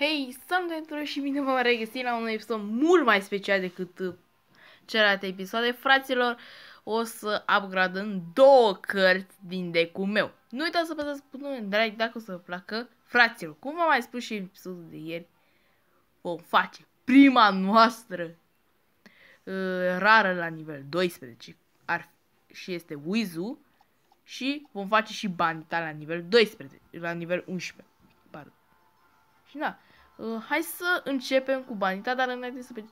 Hei, salut și bine vă regăsit la un episod mult mai special decât uh, celelalte episoade. Fraților, o să upgradăm două cărți din decul meu. Nu uitați să apăsați butonul de like dacă o să vă placă. Fraților, cum v-am mai spus și în episodul de ieri, vom face prima noastră uh, rară la nivel 12 ar, și este Wizu și vom face și Banita la nivel 12, la nivel 11. Pardon. Și da, uh, hai să începem cu Banita, dar înainte să pe...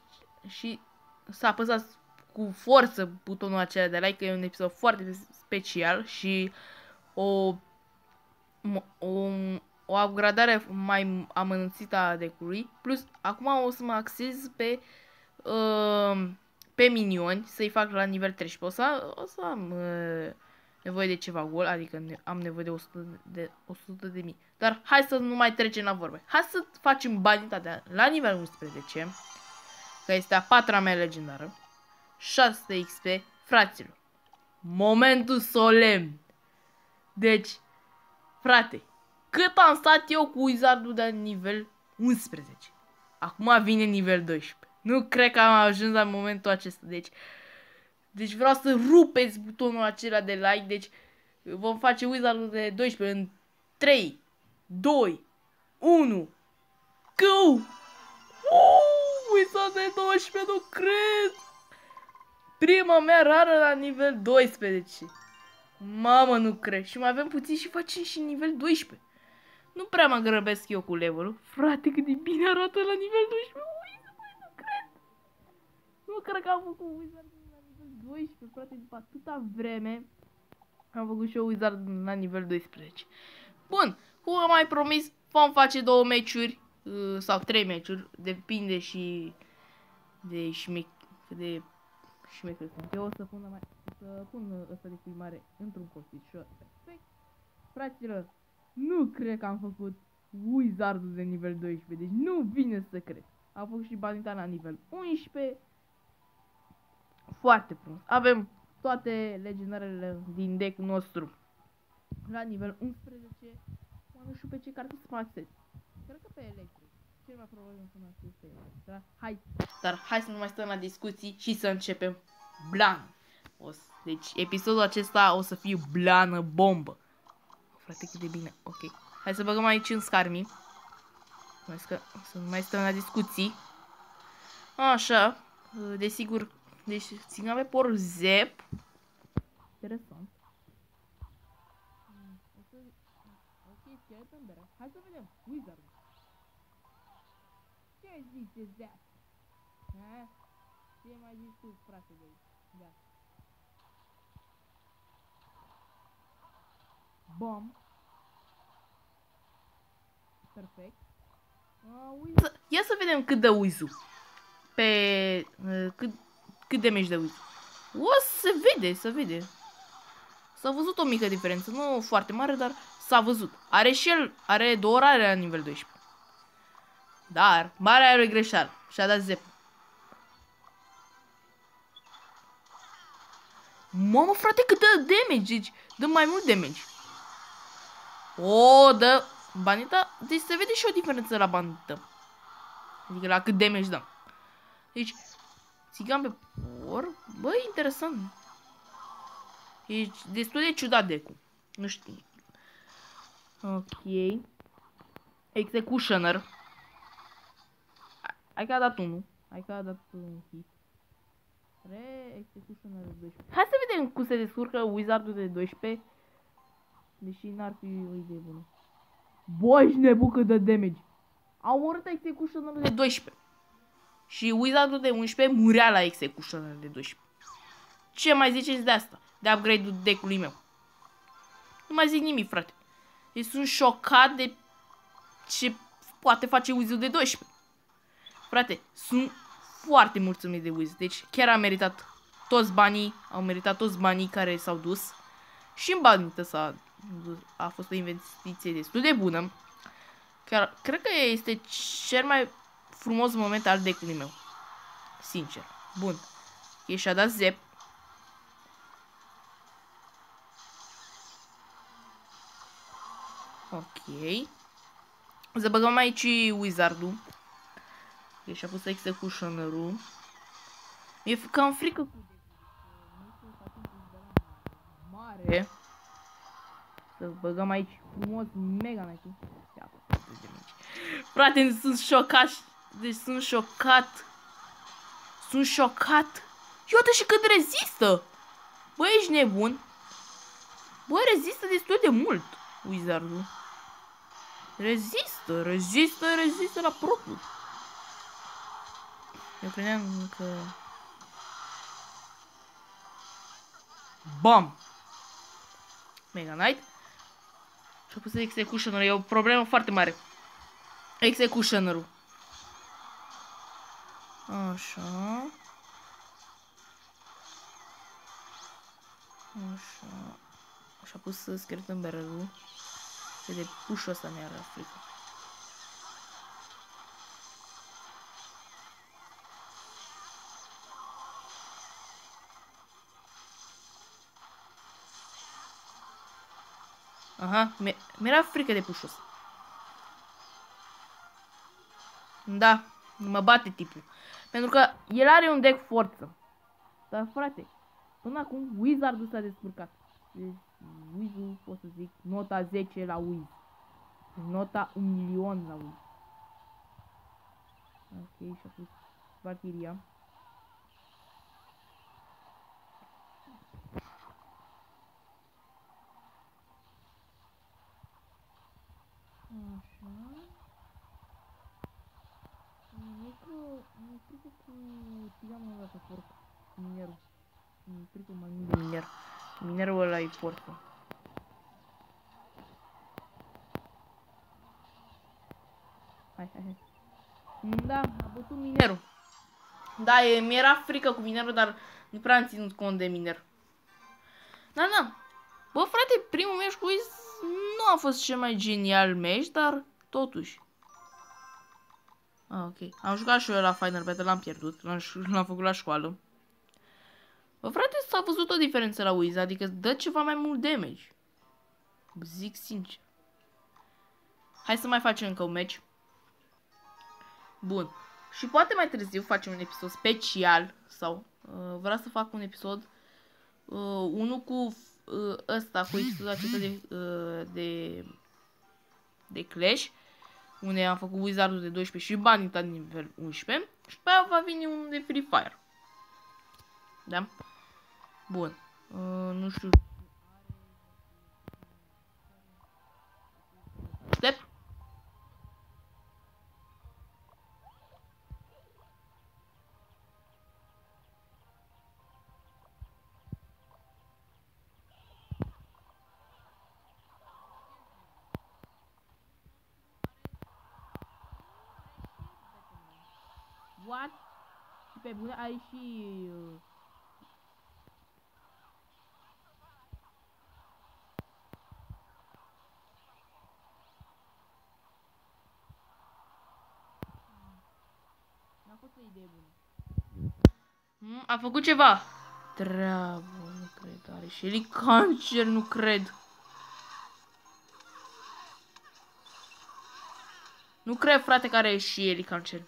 și să apăsați cu forță butonul acela de like, că e un episod foarte special și o o, o upgradare mai amănunțită a decului. Plus, acum o să mă axez pe uh, pe minioni, să-i fac la nivel 13. O să, o să am uh, nevoie de ceva gol, adică am nevoie de 100 de, 100 de mii. Dar hai să nu mai trecem la vorbe. Hai să facem banitatea la nivel 11, că este a patra mea legendară. 6 XP, fraților. Momentul solemn. Deci, frate, cât am stat eu cu Wizardul de nivel 11. Acum vine nivel 12. Nu cred că am ajuns la momentul acesta. Deci, deci vreau să rupeți butonul acela de like. Deci vom face Wizardul de 12 în 3, 2, 1. Go! Uh, Wizard de 12, nu cred! Prima mea rară la nivel 12. Mamă, nu cred. Și mai avem puțin și facem și nivel 12. Nu prea mă grăbesc eu cu levelul. Frate, cât de bine arată la nivel 12. Ui, nu cred. Nu cred că am făcut Wizard la nivel 12, frate, după atâta vreme. Am făcut și eu Wizard la nivel 12. Bun, cum am mai promis, vom face două meciuri uh, sau trei meciuri, depinde și de șmec, de șmecher sunt. Eu o să pun, mai, să pun ăsta de filmare într-un costișor perfect. Fraților, nu cred că am făcut Wizardul de nivel 12, deci nu vine să cred. Am făcut și Banita la nivel 11. Foarte frumos. Avem toate legendarele din deck nostru la nivel 11. Mă nu știu pe ce carte să mă acces. Cred că pe electric. Cel mai probabil să mă acces pe electric. Dar hai, dar hai să nu mai stăm la discuții și să începem blan. O să, deci episodul acesta o să fie blană bombă. Frate, cât de bine. Ok. Hai să băgăm aici în scarmi. Mai să, să nu mai stăm la discuții. Așa. Desigur. Deci ținem pe por zep. Interesant. Hai să vedem. Wizard. Ce ziceți de asta? Ha? Ce mai zici tu, frate, de Da. Bom. Perfect. Uh, Ia să vedem cât de Wizu. Pe... Uh, cât, cât de meci de Wizu. O, se vede, se vede. S-a văzut o mică diferență, nu foarte mare, dar s-a văzut. Are și el, are două rare la nivel 12. Dar, mare are o greșeală. Și-a dat zep. Mamă, frate, cât dă damage, deci dă mai mult damage. O, dă... Banita, deci se vede și o diferență la banită. Adică la cât damage dăm. Deci, țigan pe por, bă, interesant. E destul de ciudat decul. Nu știu. Ok. Executioner. Hai că a dat unul. Hai că a dat un hit. Re Executioner 12. Hai să vedem cum se descurcă Wizardul de 12. Deși n-ar fi o idee bună. Băi, și nebucă de damage. Au omorât Executionerul de 12. Și Wizardul de 11 murea la Executioner de 12. Ce mai ziceți de asta? De upgrade-ul deck-ului meu. Nu mai zic nimic, frate. Deci sunt șocat de ce poate face Wizardul de 12. Frate, sunt foarte mulțumit de Wiz. Deci chiar a meritat toți banii, au meritat toți banii care s-au dus. Și în banii s-a a fost o investiție destul de bună. Chiar, cred că este cel mai frumos moment al deck-ului meu. Sincer. Bun. E și-a dat zep. Ok. O să băgăm aici Wizard-ul. Ok, și-a pus Executioner-ul. Mi-e cam frică cu mare. Să băgăm aici frumos mega nice Frate, sunt șocat. Deci sunt șocat. Sunt șocat. Iată și cât rezistă. Bă, ești nebun. Bă, rezistă destul de mult Wizardul. Rezistă, rezistă, rezistă la propriu. Eu credeam că... Bam! Mega Knight. Și-a pus Executioner. E o problemă foarte mare. Executioner-ul. Așa. Așa. Și-a pus Skeleton Barrel-ul. De pușul ăsta mi-are frică. Aha, mi-era frică de pușul ăsta. Da, mă bate tipul. Pentru că el are un deck forță. Dar frate, până acum Wizard-ul s-a descurcat. Deci, Wiz-ul, pot să zic, nota 10 la Wiz. Nota 1 milion la Wiz. Ok, și-a pus Valkyria. Așa. Nu că, nu cred că cu tigama ăla să porc minerul. Nu cred că mai mult de miner. Minerul ăla e porcă. Hai, hai, hai. Da, a bătut minerul. Da, e, mi-era frică cu minerul, dar nu prea am ținut cont de miner. Da, da. Bă, frate, primul meci cu Wiz nu a fost cel mai genial meci, dar totuși. Ah, ok. Am jucat și eu la Final Battle, l-am pierdut. L-am făcut la școală. Bă, frate, s-a văzut o diferență la Wiz, adică dă ceva mai mult damage. Zic sincer. Hai să mai facem încă un match. Bun. Și poate mai târziu facem un episod special sau uh, vreau să fac un episod uh, unul cu uh, ăsta, cu episodul acesta de, uh, de de Clash unde am făcut Wizardul de 12 și Banita din nivel 11 și după aia va veni unul de Free Fire. Da? Bun. Uh, nu știu. What? Și pe bune ai și... Uh... N-a fost o idee bună. Mm, a făcut ceva. Treabă, nu cred. Are și el cancer, nu cred. Nu cred, frate, că are și el cancer.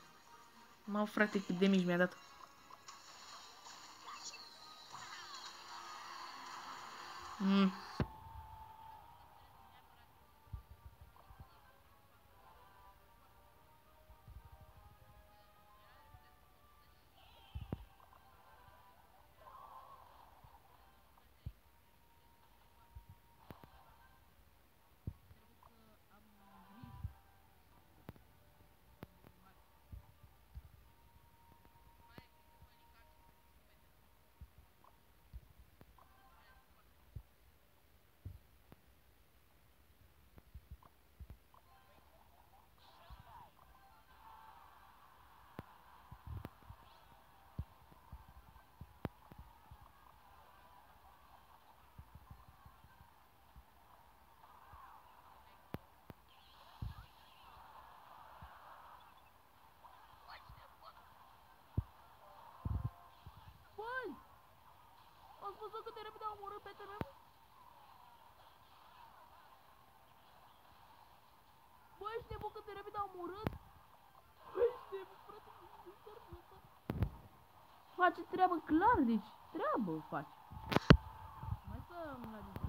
Mă, frate, cât de mici mi-a dat. Mm. văzut cât de repede a omorât pe teren? Bă, ești nebun cât de repede a omorât? Bă, ești nebun, frate, Face treabă clar, deci treabă faci. Mai stăm la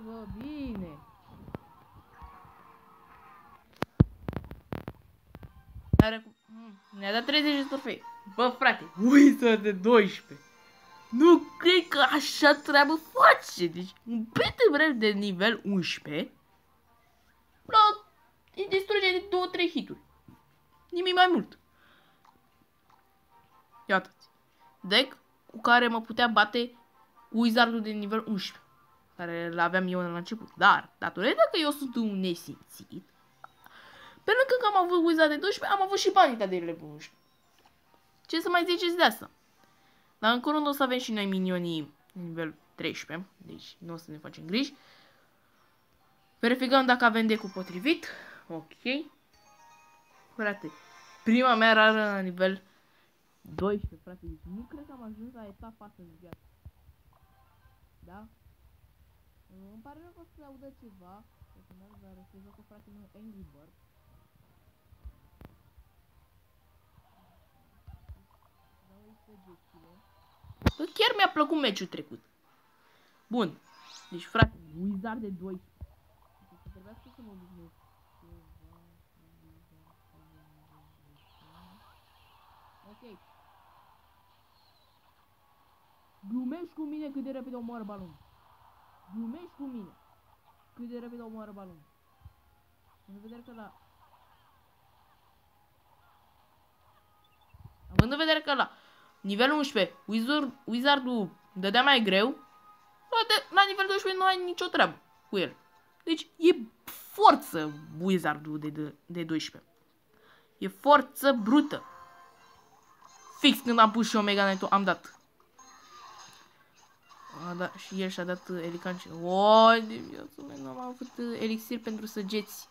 Bine, bă, bine. Are cu... Mm, Ne-a dat 30 de trofei. Bă, frate, uite de 12. Nu cred că așa treabă face. Deci, un Battle de nivel 11 la îi distruge de 2-3 hituri. Nimic mai mult. Iată. Deck cu care mă putea bate Wizardul de nivel 11 care l aveam eu la început. Dar, datorită că eu sunt un nesimțit, pe lângă că am avut Wizard de 12, am avut și Panita de level 11. Ce să mai ziceți de asta? Dar în curând o să avem și noi minionii nivel 13, deci nu o să ne facem griji. Verificăm dacă avem decul potrivit. Ok. Frate, prima mea rară la nivel 12, frate, deci nu cred că am ajuns la etapa asta în viață. Da? Îmi pare rău că o să audă ceva, personal, dar se joacă fratele meu Angry Bird. Dau aici sugestiile. Bă, chiar mi-a plăcut meciul trecut. Bun. Deci, frate, Wizard de 12. Deci, trebuia să mă obișnuiesc. Ok. Glumești cu mine cât de repede omoară balonul. Glumești cu mine. Cât de repede omoară balonul. În vedere că la... Având în vedere că la nivelul 11 Wizard, Wizardul dădea mai greu, la, de, la nivel 12 nu ai nicio treabă cu el. Deci e forță Wizardul de, de, de 12. E forță brută. Fix când am pus și Omega Knight am dat. A, da, și el și-a dat uh, elicanci. O, de viață mea, n-am avut uh, elixir pentru săgeți.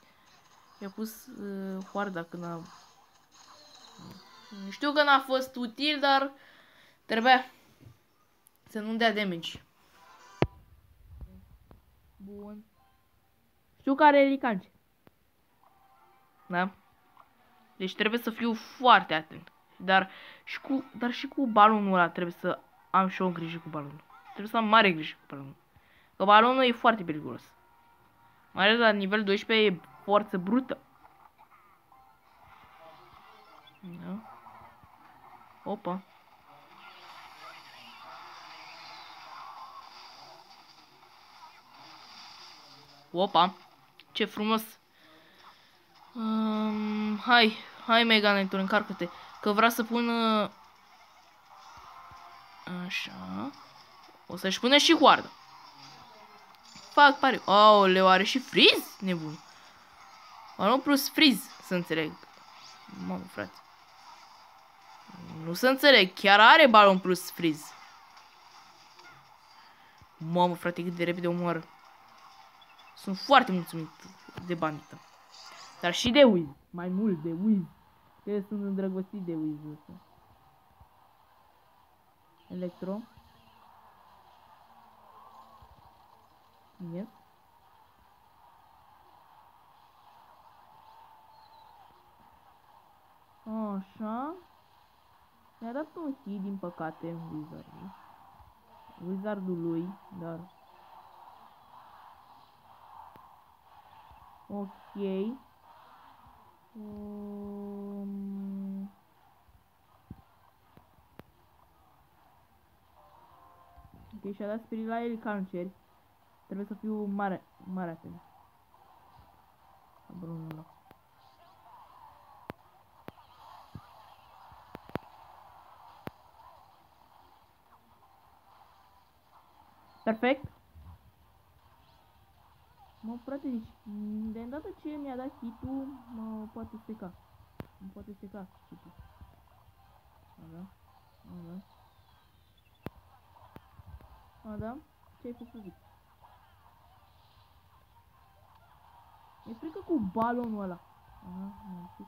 I-a pus uh, hoarda când a... Știu că n-a fost util, dar trebuia să nu dea damage. Bun. Știu că are elicanci. Da? Deci trebuie să fiu foarte atent. Dar și cu, dar și cu balonul ăla trebuie să am și o grijă cu balonul. Trebuie să am mare grijă cu balonul. Că balonul e foarte periculos. Mai ales la nivel 12 e forță brută. Da. Opa. Opa. Ce frumos. Um, hai, hai Mega Knight, încarcă-te. Că vreau să pun... Uh... Așa. O să-și pună și hoardă. Fac pariu. Oh, le are și friz? Nebun. nu plus friz, să înțeleg. Mamă, frate. Nu se înțeleg, chiar are balon plus freeze. Mamă, frate, cât de repede omoară. Sunt foarte mulțumit de bandită. Dar și de Wiz. Mai mult de Wiz. Eu sunt îndrăgostit de Wiz ăsta. Electro. Yes. Așa. Mi-a dat un hit, din păcate, în Wizard. Wizardul lui, dar... Ok. Um... Ok, și-a dat spirit la el. Trebuie să fiu mare, mare atent. Ăla. Perfect. Mă, frate, deci, de îndată ce mi-a dat hit-ul, mă poate seca. Mă poate seca hit-ul. Da, da. Zic? Mi-e frică cu balonul ăla. Aha, m-am pus.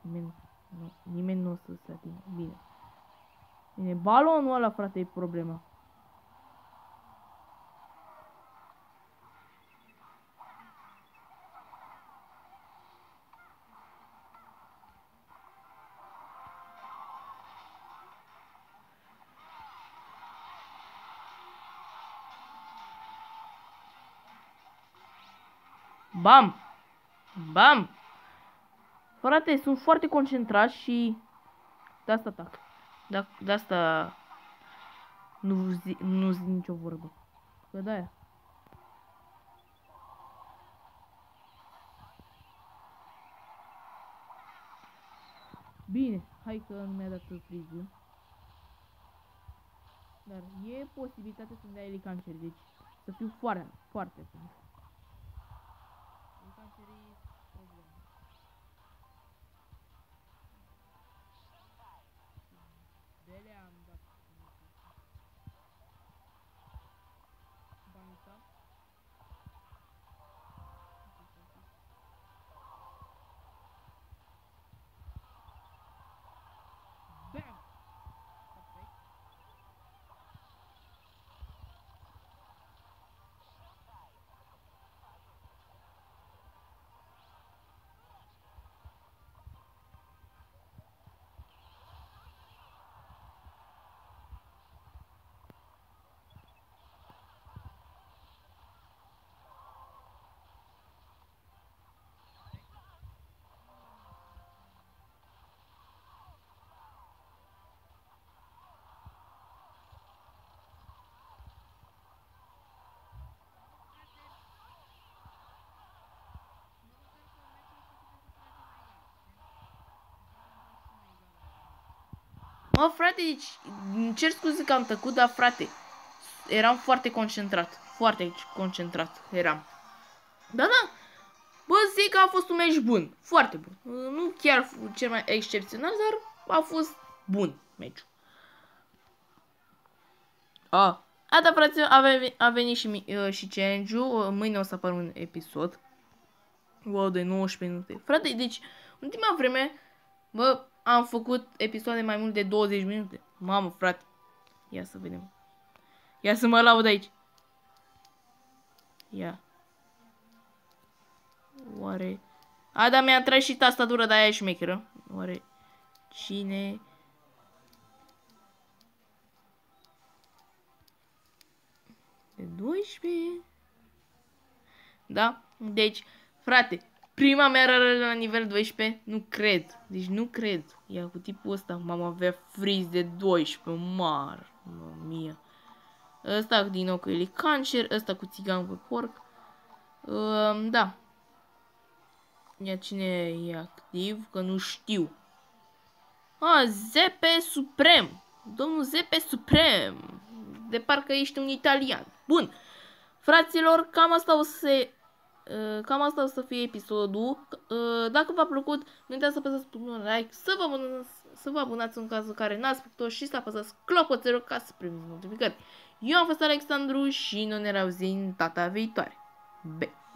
Nimeni, nu, nimeni nu o să se atingă. Bine. Bine, balonul ăla, frate, e problema. Bam! Bam! Frate, sunt foarte concentrat și de asta tac. De, de asta nu zic, nu zic nicio vorbă. Că de aia. Bine, hai că nu mi-a dat frizul. Dar e posibilitatea să-mi dea el cancer, deci să fiu foarte, foarte atent. Mă, frate, deci, cer scuze că am tăcut, dar, frate, eram foarte concentrat. Foarte concentrat eram. Da, da. Bă, zic că a fost un meci bun. Foarte bun. Nu chiar cel mai excepțional, dar a fost bun meciul. A, a da, frate, a, venit, a venit și, uh, și challenge-ul. Mâine o să apară un episod. Wow, de 19 minute. Frate, deci, ultima vreme, bă, am făcut episoade mai mult de 20 minute. Mamă, frate. Ia să vedem. Ia să mă laud aici. Ia. Oare... A, dar mi-a tras și tastatura, de aia e șmecheră. Oare... Cine... De 12... Da? Deci, frate, Prima mea rară la nivel 12? Nu cred. Deci nu cred. Ia cu tipul ăsta. M-am avea friz de 12. Mar. Mie. Ăsta din nou cu el cancer. Ăsta cu țigan pe porc. Uh, da. Ia cine e activ? Că nu știu. A, Zepe Suprem. Domnul Zepe Suprem. De parcă ești un italian. Bun. Fraților, cam asta o să se Uh, cam asta o să fie episodul. Uh, dacă v-a plăcut, nu uitați să apăsați un like, să vă, abonați, să vă abonați în cazul în care n-ați făcut-o și să apăsați clopoțelul ca să primiți notificări. Eu am fost Alexandru și noi ne reauzim data viitoare. Bye!